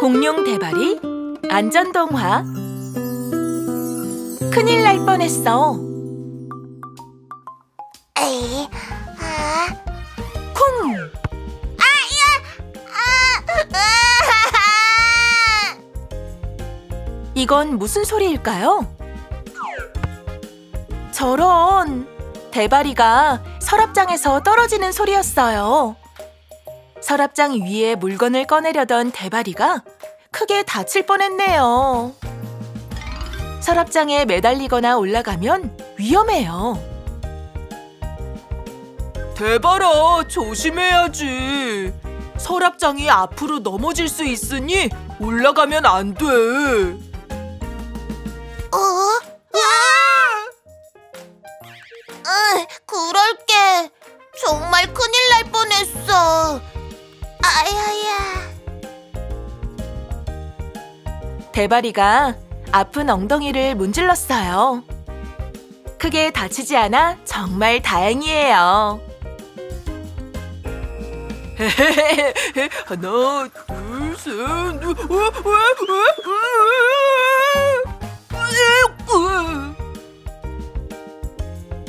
공룡 대발이 안전동화 큰일 날 뻔했어. 에이, 아, 쿵! 아, 이건 무슨 소리일까요? 저런 대바리가 서랍장에서 떨어지는 소리였어요. 서랍장 위에 물건을 꺼내려던 대바리가 크게 다칠 뻔했네요. 서랍장에 매달리거나 올라가면 위험해요. 대바라, 조심해야지. 서랍장이 앞으로 넘어질 수 있으니 올라가면 안 돼. 어? 아! 으, 그럴게. 정말 큰일 날 뻔했어. 아야야. 대바리가 아픈 엉덩이를 문질렀어요. 크게 다치지 않아 정말 다행이에요. 하나, 둘, 셋, 넷,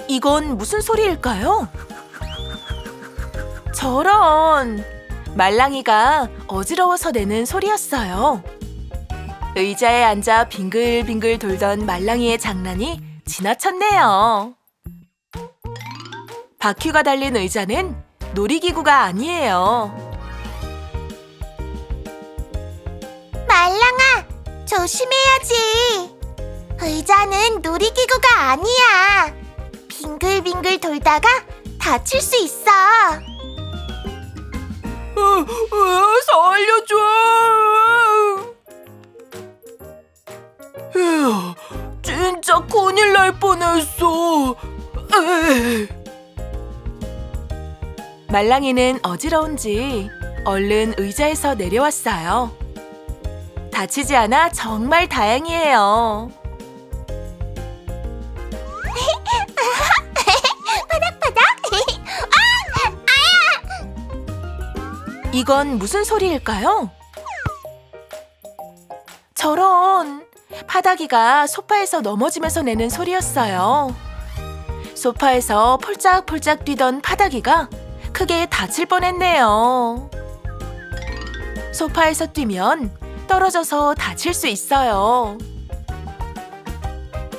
이건 무슨 소리일까요? 저런 말랑이가 어지러워서 내는 소리였어요. 의자에 앉아 빙글빙글 돌던 말랑이의 장난이 지나쳤네요. 바퀴가 달린 의자는 놀이기구가 아니에요. 말랑아, 조심해야지. 의자는 놀이기구가 아니야. 빙글빙글 돌다가 다칠 수 있어. 살려줘! 에휴, 진짜 큰일 날 뻔했어. 말랑이는 어지러운지 얼른 의자에서 내려왔어요. 다치지 않아 정말 다행이에요. 이건 무슨 소리일까요? 저런 파다기가 소파에서 넘어지면서 내는 소리였어요. 소파에서 폴짝폴짝 뛰던 파다기가 크게 다칠 뻔했네요. 소파에서 뛰면 떨어져서 다칠 수 있어요.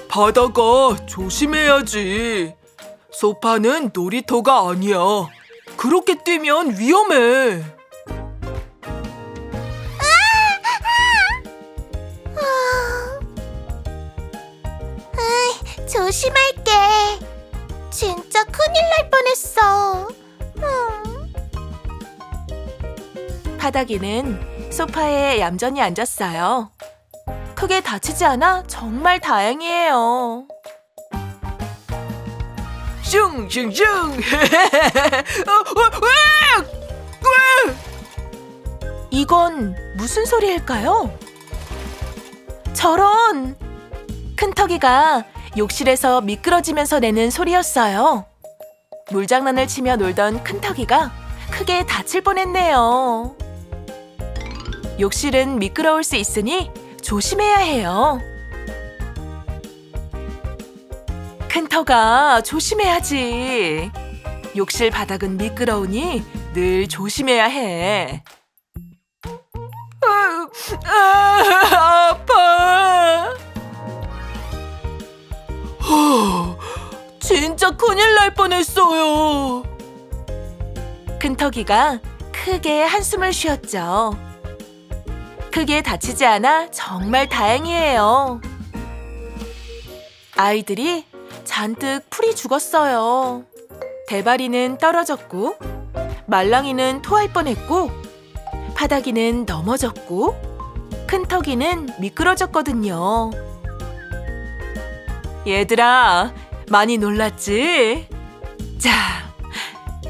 바다가 조심해야지. 소파는 놀이터가 아니야. 그렇게 뛰면 위험해. 조심할게. 진짜 큰일 날 뻔했어. 음. 파다기는 소파에 얌전히 앉았어요. 크게 다치지 않아 정말 다행이에요. 슝슝슝! 이건 무슨 소리일까요? 저런! 큰터기가 욕실에서 미끄러지면서 내는 소리였어요. 물장난을 치며 놀던 큰터기가 크게 다칠 뻔했네요. 욕실은 미끄러울 수 있으니 조심해야 해요. 큰터가 조심해야지. 욕실 바닥은 미끄러우니 늘 조심해야 해. 아, 아, 진짜 큰일 날 뻔했어요. 큰터기가 크게 한숨을 쉬었죠. 크게 다치지 않아 정말 다행이에요. 아이들이 잔뜩 풀이 죽었어요. 대바리는 떨어졌고, 말랑이는 토할 뻔했고, 파다기는 넘어졌고, 큰터기는 미끄러졌거든요. 얘들아, 많이 놀랐지? 자,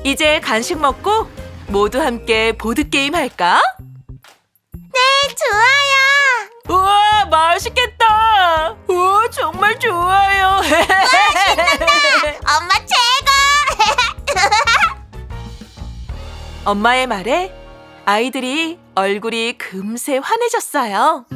이제 간식 먹고 모두 함께 보드게임 할까? 네, 좋아요. 우와, 맛있겠다! 우와, 정말 좋아요! 엄마 최고. 엄마의 말에 아이들이 얼굴이 금세 환해졌어요.